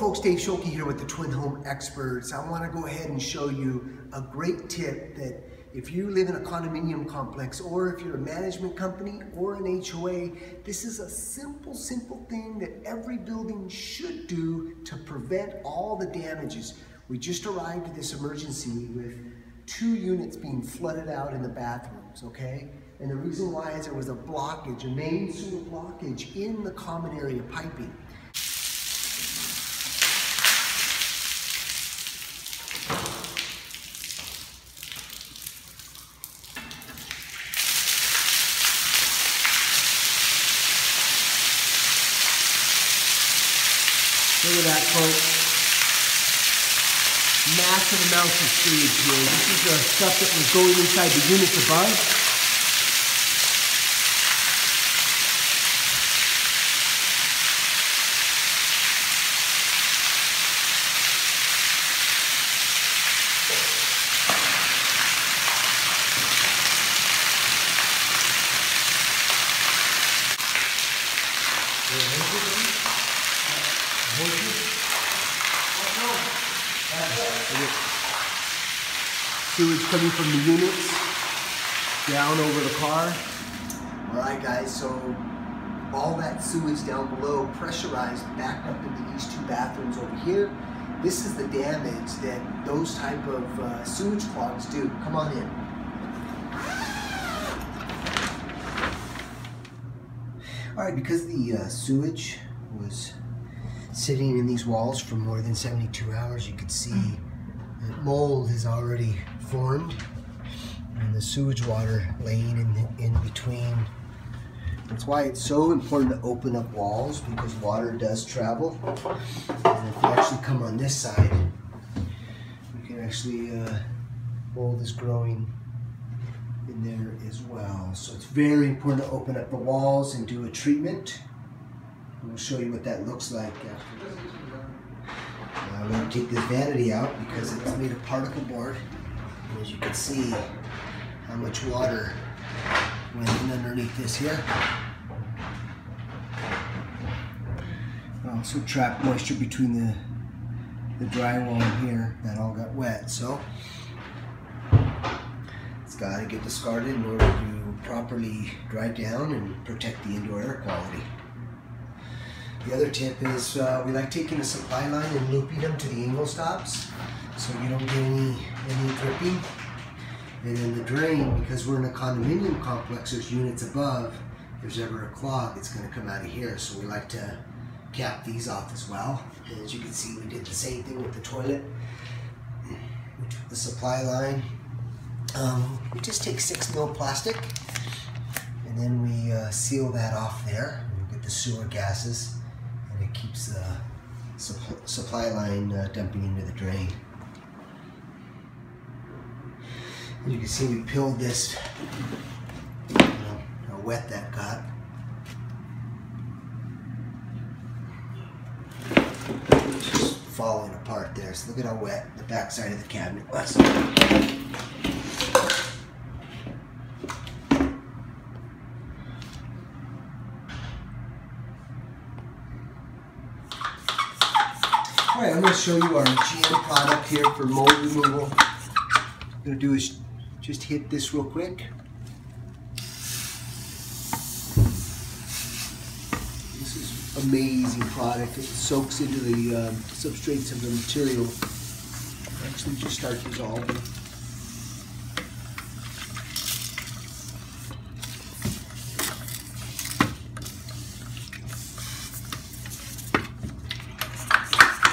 folks, Dave Scholke here with the Twin Home Experts. I want to go ahead and show you a great tip that if you live in a condominium complex or if you're a management company or an HOA, this is a simple, simple thing that every building should do to prevent all the damages. We just arrived at this emergency with two units being flooded out in the bathrooms, okay? And the reason why is there was a blockage, a main sewer blockage in the common area piping. Look at that, folks. Massive amounts of sewage here. This is the stuff that was going inside the units above. Sewage coming from the units down over the car. All right, guys, so all that sewage down below pressurized back up into these two bathrooms over here. This is the damage that those type of uh, sewage clogs do. Come on in. All right, because the uh, sewage was sitting in these walls for more than 72 hours, you could see mold is already formed and the sewage water laying in, the, in between. That's why it's so important to open up walls because water does travel. And if you actually come on this side, you can actually, uh, mold is growing in there as well. So it's very important to open up the walls and do a treatment. We'll show you what that looks like after. I'm going to take this vanity out because it's made of particle board. And as you can see, how much water went in underneath this here. Also trapped moisture between the the drywall here that all got wet. So it's got to get discarded in order to properly dry down and protect the indoor air quality. The other tip is uh, we like taking the supply line and looping them to the angle stops so you don't get any, any dripping. And then the drain, because we're in a condominium complex, there's units above, if there's ever a clog, it's going to come out of here. So we like to cap these off as well. And as you can see, we did the same thing with the toilet. We took the supply line. Um, we just take six mil plastic and then we uh, seal that off there. We get the sewer gases keeps the supp supply line uh, dumping into the drain. you can see we peeled this, you know, how wet that got. It's just falling apart there. So look at how wet the back side of the cabinet was. All right, I'm going to show you our GM product here for mold removal. What to do is just hit this real quick. This is amazing product. It soaks into the um, substrates of the material. Actually just start dissolving.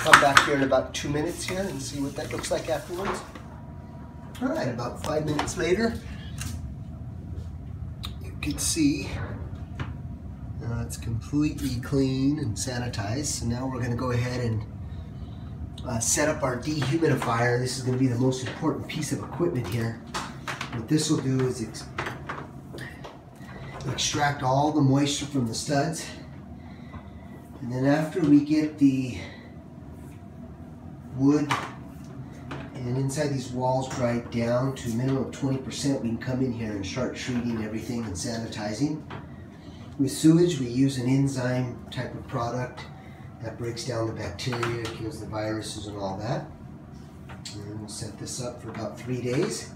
Come back here in about two minutes here and see what that looks like afterwards. All right, about five minutes later, you can see uh, it's completely clean and sanitized. So now we're gonna go ahead and uh, set up our dehumidifier. This is gonna be the most important piece of equipment here. What this will do is ex extract all the moisture from the studs. And then after we get the wood and inside these walls dried down to a minimum of 20%, we can come in here and start treating everything and sanitizing. With sewage, we use an enzyme type of product That breaks down the bacteria, kills the viruses and all that. And we'll set this up for about three days.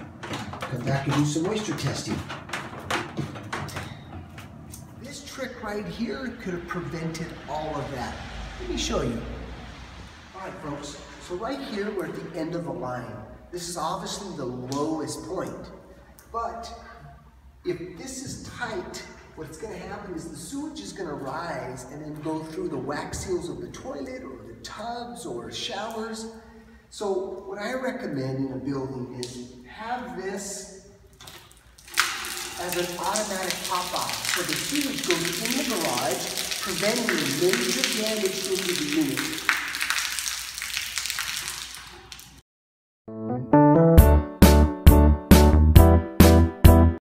Come back and do some moisture testing. This trick right here could have prevented all of that. Let me show you. All right, folks. So right here, we're at the end of the line. This is obviously the lowest point. But if this is tight, what's going to happen is the sewage is going to rise and then go through the wax seals of the toilet or the tubs or showers. So what I recommend in a building is have this as an automatic pop-off. So the sewage goes in the garage, preventing major damage into the unit. Thank you.